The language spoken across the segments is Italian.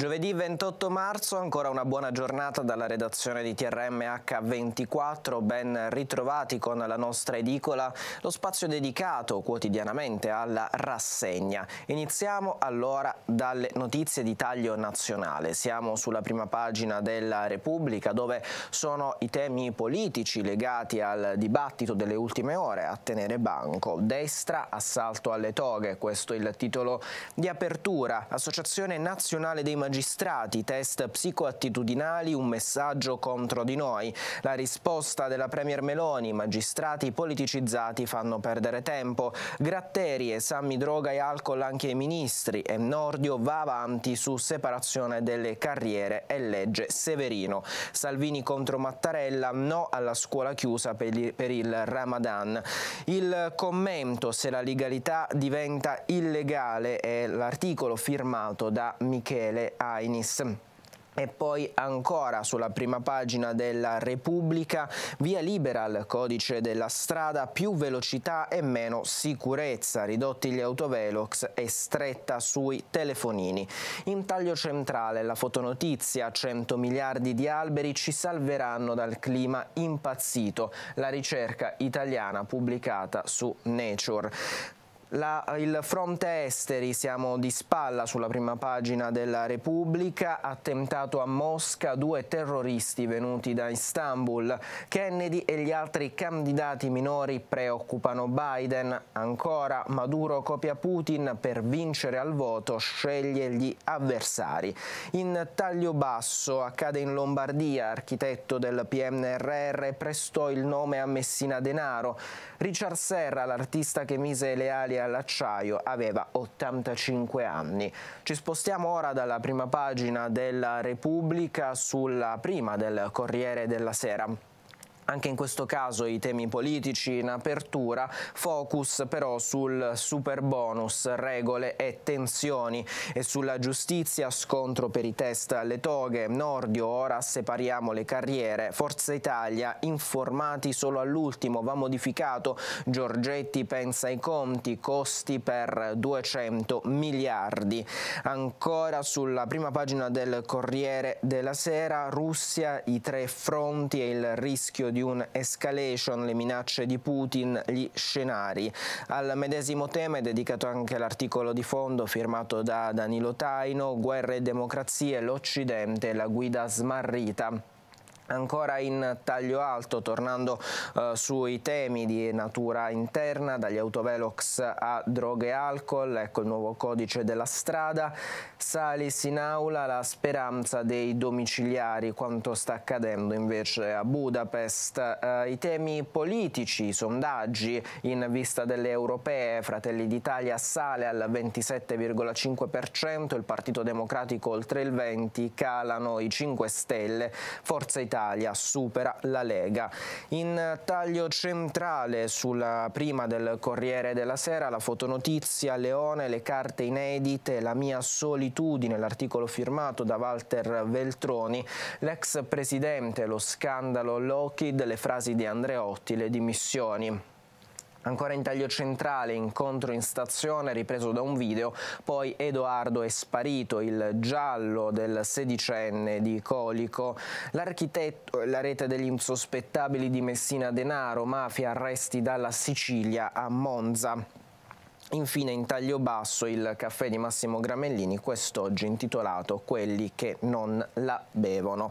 Giovedì 28 marzo, ancora una buona giornata dalla redazione di TRMH24, ben ritrovati con la nostra edicola, lo spazio dedicato quotidianamente alla rassegna. Iniziamo allora dalle notizie di taglio nazionale. Siamo sulla prima pagina della Repubblica dove sono i temi politici legati al dibattito delle ultime ore a tenere banco. Destra, assalto alle toghe, questo è il titolo di apertura. Associazione Nazionale dei magistrati, test psicoattitudinali, un messaggio contro di noi. La risposta della Premier Meloni, magistrati politicizzati fanno perdere tempo. Gratteri, esami droga e alcol anche ai ministri e Nordio va avanti su separazione delle carriere e legge Severino. Salvini contro Mattarella, no alla scuola chiusa per il Ramadan. Il commento se la legalità diventa illegale è l'articolo firmato da Michele Ainis. E poi ancora sulla prima pagina della Repubblica, via libera al codice della strada, più velocità e meno sicurezza, ridotti gli autovelox e stretta sui telefonini. In taglio centrale la fotonotizia, 100 miliardi di alberi ci salveranno dal clima impazzito, la ricerca italiana pubblicata su Nature. La, il fronte esteri, siamo di spalla sulla prima pagina della Repubblica, attentato a Mosca, due terroristi venuti da Istanbul. Kennedy e gli altri candidati minori preoccupano Biden. Ancora Maduro copia Putin per vincere al voto, sceglie gli avversari. In taglio basso accade in Lombardia, architetto del PNRR prestò il nome a Messina Denaro. Richard Serra, l'artista che mise le ali all'acciaio, aveva 85 anni. Ci spostiamo ora dalla prima pagina della Repubblica sulla prima del Corriere della Sera. Anche in questo caso i temi politici in apertura, focus però sul super bonus, regole e tensioni e sulla giustizia, scontro per i test alle toghe, Nordio, ora separiamo le carriere, Forza Italia, informati solo all'ultimo, va modificato, Giorgetti pensa ai conti, costi per 200 miliardi. Ancora sulla prima pagina del Corriere della Sera, Russia, i tre fronti e il rischio di di un escalation, le minacce di Putin, gli scenari. Al medesimo tema è dedicato anche l'articolo di fondo firmato da Danilo Taino, Guerre e democrazie, l'Occidente, la guida smarrita. Ancora in taglio alto, tornando eh, sui temi di natura interna, dagli autovelox a droghe e alcol, ecco il nuovo codice della strada, Salis in aula, la speranza dei domiciliari, quanto sta accadendo invece a Budapest, eh, i temi politici, i sondaggi in vista delle europee, Fratelli d'Italia sale al 27,5%, il Partito Democratico oltre il 20%, calano i 5 Stelle, Forza Italia Italia supera la Lega. In taglio centrale sulla prima del Corriere della Sera la fotonotizia Leone, le carte inedite, la mia solitudine, l'articolo firmato da Walter Veltroni, l'ex presidente, lo scandalo Lockheed, le frasi di Andreotti, le dimissioni. Ancora in taglio centrale, incontro in stazione ripreso da un video, poi Edoardo è sparito, il giallo del sedicenne di Colico, l'architetto e la rete degli insospettabili di Messina Denaro, mafia arresti dalla Sicilia a Monza. Infine in taglio basso il caffè di Massimo Gramellini, quest'oggi intitolato Quelli che non la bevono.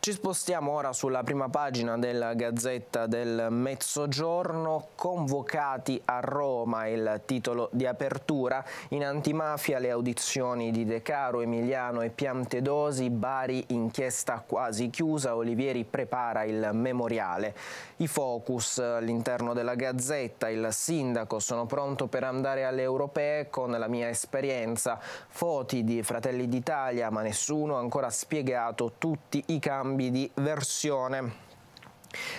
Ci spostiamo ora sulla prima pagina della Gazzetta del Mezzogiorno, convocati a Roma, il titolo di apertura, in antimafia le audizioni di De Caro, Emiliano e Piantedosi, Bari inchiesta quasi chiusa, Olivieri prepara il memoriale. I focus all'interno della Gazzetta, il sindaco sono pronto per andare andare alle europee con la mia esperienza, foti di Fratelli d'Italia, ma nessuno ha ancora spiegato tutti i cambi di versione.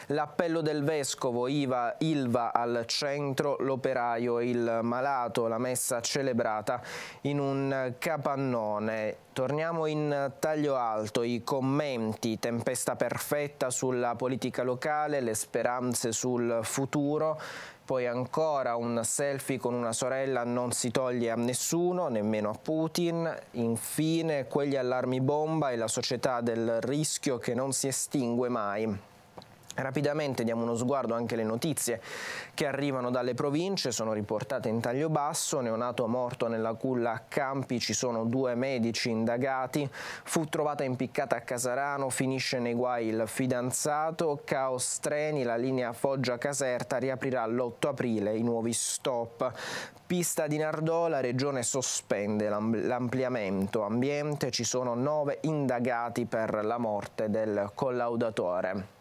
L'appello del vescovo, Iva, Ilva al centro, l'operaio, il malato, la messa celebrata in un capannone. Torniamo in taglio alto, i commenti, tempesta perfetta sulla politica locale, le speranze sul futuro Poi ancora un selfie con una sorella non si toglie a nessuno, nemmeno a Putin. Infine quegli allarmi bomba e la società del rischio che non si estingue mai. Rapidamente diamo uno sguardo anche alle notizie che arrivano dalle province, sono riportate in taglio basso, neonato morto nella culla a Campi, ci sono due medici indagati, fu trovata impiccata a Casarano, finisce nei guai il fidanzato, caos treni, la linea Foggia Caserta riaprirà l'8 aprile, i nuovi stop. Pista di Nardò, la regione sospende l'ampliamento ambiente, ci sono nove indagati per la morte del collaudatore.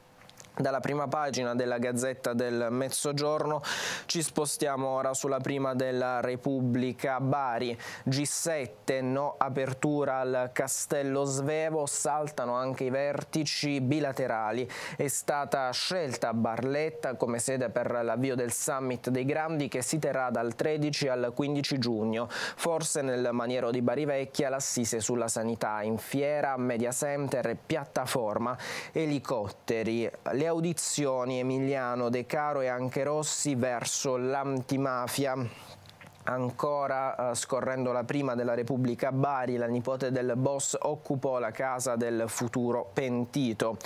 Dalla prima pagina della Gazzetta del Mezzogiorno ci spostiamo ora sulla prima della Repubblica Bari. G7, no apertura al Castello Svevo, saltano anche i vertici bilaterali. È stata scelta Barletta come sede per l'avvio del Summit dei Grandi che si terrà dal 13 al 15 giugno. Forse nel maniero di Bari Vecchia l'assise sulla sanità in fiera, media center e piattaforma, elicotteri. Le le audizioni Emiliano De Caro e anche Rossi verso l'antimafia Ancora eh, scorrendo la prima della Repubblica Bari, la nipote del boss occupò la casa del futuro pentito.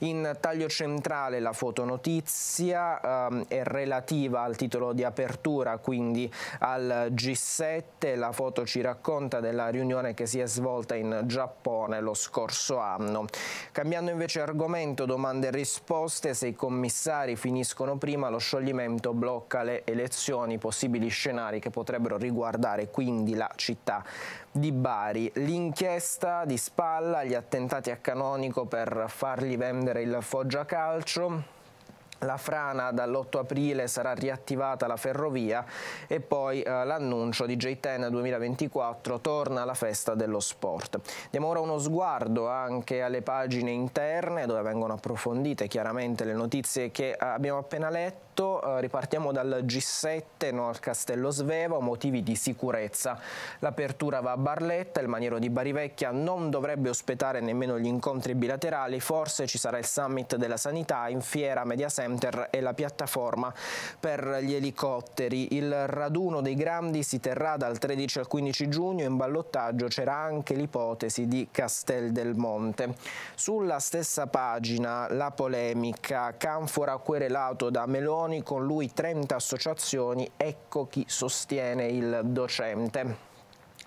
In taglio centrale la fotonotizia eh, è relativa al titolo di apertura, quindi al G7. La foto ci racconta della riunione che si è svolta in Giappone lo scorso anno. Cambiando invece argomento, domande e risposte, se i commissari finiscono prima lo scioglimento blocca le elezioni, possibili scenari che potrebbero potrebbero riguardare quindi la città di Bari. L'inchiesta di spalla, gli attentati a Canonico per fargli vendere il Foggia Calcio, la frana dall'8 aprile sarà riattivata la ferrovia e poi eh, l'annuncio di J10 2024 torna alla festa dello sport. Diamo ora uno sguardo anche alle pagine interne dove vengono approfondite chiaramente le notizie che eh, abbiamo appena letto eh, ripartiamo dal G7 no, al Castello Svevo, motivi di sicurezza. L'apertura va a Barletta, il maniero di Barivecchia non dovrebbe ospitare nemmeno gli incontri bilaterali, forse ci sarà il summit della sanità in fiera Media Center e la piattaforma per gli elicotteri. Il raduno dei grandi si terrà dal 13 al 15 giugno, in ballottaggio c'era anche l'ipotesi di Castel del Monte. Sulla stessa pagina la polemica, Canfora querelato da Meloni associazioni, con lui 30 associazioni, ecco chi sostiene il docente.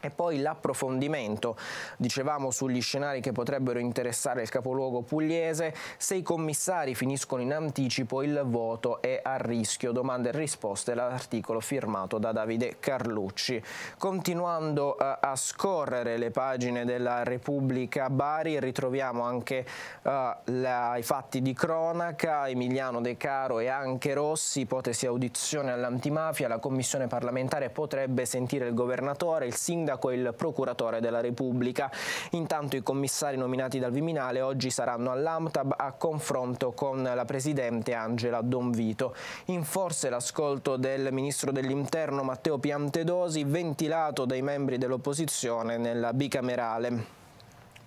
E poi l'approfondimento, dicevamo sugli scenari che potrebbero interessare il capoluogo pugliese, se i commissari finiscono in anticipo il voto è a rischio, domande e risposte l'articolo firmato da Davide Carlucci. Continuando uh, a scorrere le pagine della Repubblica Bari ritroviamo anche uh, la, i fatti di cronaca, Emiliano De Caro e anche Rossi, ipotesi audizione all'antimafia, la commissione parlamentare potrebbe sentire il governatore, il sindaco sindaco e il procuratore della Repubblica. Intanto i commissari nominati dal Viminale oggi saranno all'AMTAB a confronto con la Presidente Angela Donvito. In forse l'ascolto del Ministro dell'Interno Matteo Piantedosi ventilato dai membri dell'opposizione nella bicamerale.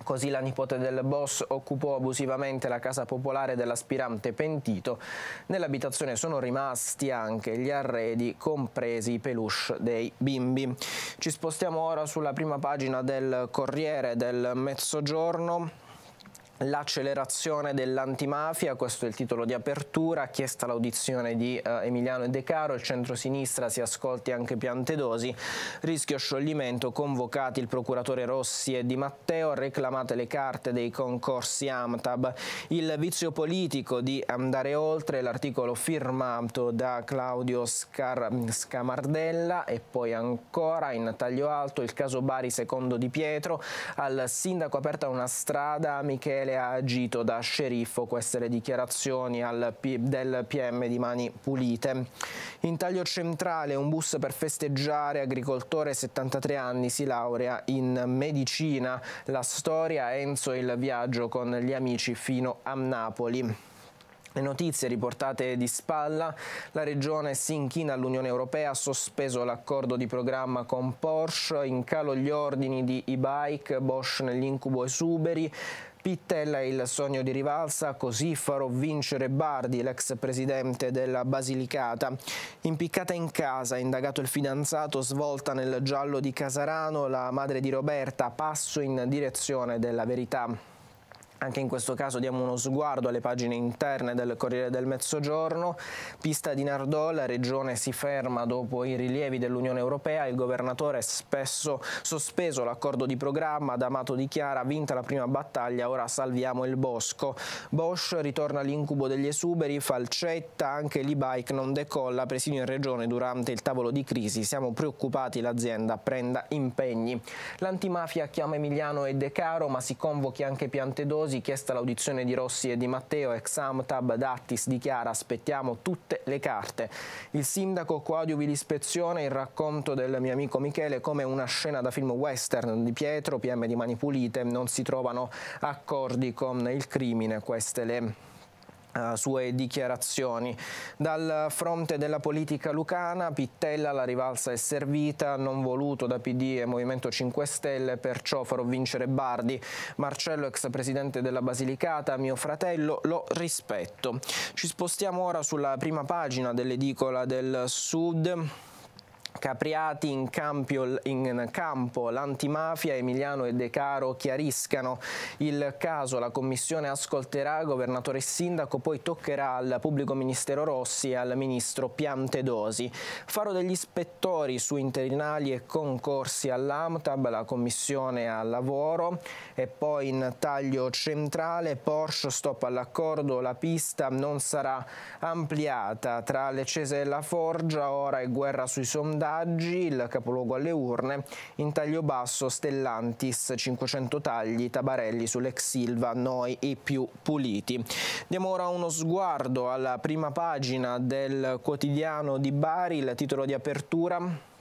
Così la nipote del boss occupò abusivamente la casa popolare dell'aspirante pentito. Nell'abitazione sono rimasti anche gli arredi, compresi i peluche dei bimbi. Ci spostiamo ora sulla prima pagina del Corriere del Mezzogiorno. L'accelerazione dell'antimafia, questo è il titolo di apertura, chiesta l'audizione di eh, Emiliano e De Caro, il centro-sinistra si ascolti anche Piantedosi, rischio scioglimento, convocati il procuratore Rossi e Di Matteo, reclamate le carte dei concorsi AMTAB, il vizio politico di andare oltre, l'articolo firmato da Claudio Scar Scamardella e poi ancora in taglio alto il caso Bari secondo Di Pietro, al sindaco aperta una strada Michele ha agito da sceriffo, queste le dichiarazioni del PM di Mani Pulite. In taglio centrale un bus per festeggiare, agricoltore 73 anni, si laurea in medicina, la storia Enzo e il viaggio con gli amici fino a Napoli. Le notizie riportate di spalla, la regione si inchina all'Unione Europea, ha sospeso l'accordo di programma con Porsche, in calo gli ordini di e-bike, Bosch nell'incubo esuberi, Pittella è il sogno di rivalsa, così farò vincere Bardi, l'ex presidente della Basilicata. Impiccata in casa, indagato il fidanzato, svolta nel giallo di Casarano, la madre di Roberta, passo in direzione della verità. Anche in questo caso diamo uno sguardo alle pagine interne del Corriere del Mezzogiorno. Pista di Nardò, la regione si ferma dopo i rilievi dell'Unione Europea, il governatore spesso sospeso l'accordo di programma, D'Amato dichiara vinta la prima battaglia, ora salviamo il bosco. Bosch ritorna all'incubo degli esuberi, Falcetta, anche l'e-bike non decolla, presidio in regione durante il tavolo di crisi, siamo preoccupati l'azienda prenda impegni. L'antimafia chiama Emiliano e De Caro ma si convochi anche Piantedosi Morosi, chiesta l'audizione di Rossi e di Matteo, ex Amtab Dattis dichiara aspettiamo tutte le carte. Il sindaco coadiuvi l'ispezione, il racconto del mio amico Michele come una scena da film western di Pietro, PM di Mani Pulite, non si trovano accordi con il crimine, queste le Uh, sue dichiarazioni. Dal fronte della politica lucana, Pittella, la rivalsa è servita, non voluto da PD e Movimento 5 Stelle, perciò farò vincere Bardi. Marcello, ex presidente della Basilicata, mio fratello, lo rispetto. Ci spostiamo ora sulla prima pagina dell'edicola del Sud. Capriati in, campio, in campo, l'antimafia, Emiliano e De Caro chiariscano il caso, la commissione ascolterà governatore e sindaco, poi toccherà al pubblico ministero Rossi e al ministro Piantedosi. Faro degli ispettori su interinali e concorsi all'AMTAB, la commissione al lavoro. E poi in taglio centrale Porsche stop all'accordo, la pista non sarà ampliata. Tra le Cese e la Forgia, ora è guerra sui sondaggi sondaggi, il capoluogo alle urne, in taglio basso Stellantis 500 tagli, Tabarelli sull'ex Silva, noi i più puliti. Diamo ora uno sguardo alla prima pagina del quotidiano di Bari, il titolo di apertura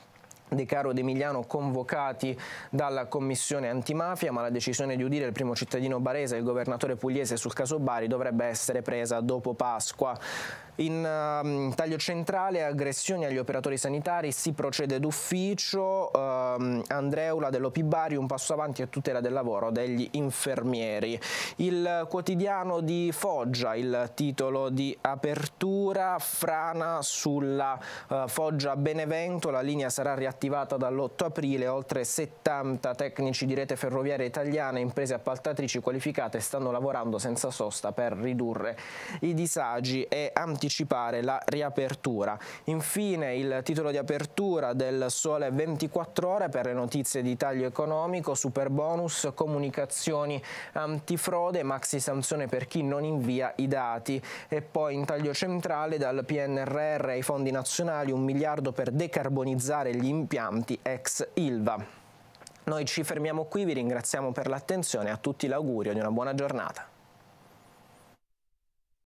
De Caro ed Emiliano convocati dalla commissione antimafia, ma la decisione di udire il primo cittadino barese e il governatore pugliese sul caso Bari dovrebbe essere presa dopo Pasqua. In uh, taglio centrale aggressioni agli operatori sanitari si procede d'ufficio, uh, Andreula dell'Opibari un passo avanti a tutela del lavoro degli infermieri. Il quotidiano di Foggia, il titolo di apertura, frana sulla uh, Foggia Benevento, la linea sarà riattivata dall'8 aprile, oltre 70 tecnici di rete ferroviaria italiana imprese appaltatrici qualificate stanno lavorando senza sosta per ridurre i disagi e anticipare anticipare la riapertura. Infine il titolo di apertura del Sole 24 ore per le notizie di taglio economico, super bonus, comunicazioni antifrode, maxi sanzione per chi non invia i dati e poi in taglio centrale dal PNRR ai fondi nazionali un miliardo per decarbonizzare gli impianti ex Ilva. Noi ci fermiamo qui, vi ringraziamo per l'attenzione e a tutti l'augurio di una buona giornata.